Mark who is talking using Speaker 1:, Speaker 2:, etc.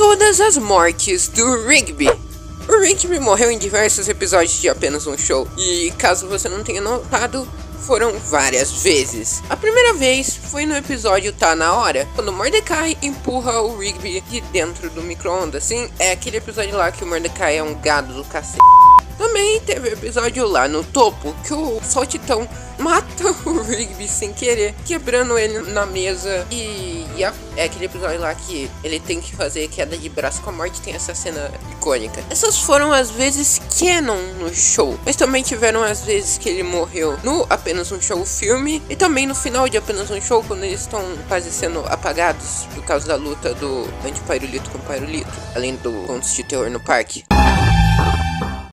Speaker 1: todas as mortes do Rigby. O Rigby morreu em diversos episódios de apenas um show, e caso você não tenha notado, foram várias vezes. A primeira vez foi no episódio Tá Na Hora, quando Mordecai empurra o Rigby de dentro do micro-ondas. Sim, é aquele episódio lá que o Mordecai é um gado do cacete. Também teve episódio lá no topo que o Saltitão mata o Rigby sem querer, quebrando ele na mesa. E, e a, é aquele episódio lá que ele tem que fazer queda de braço com a morte. Tem essa cena icônica. Essas foram as vezes canon no show, mas também tiveram as vezes que ele morreu no apenas um show filme e também no final de apenas um show quando eles estão quase sendo apagados por causa da luta do anti-pairulito com pairulito, além do contos de terror no parque.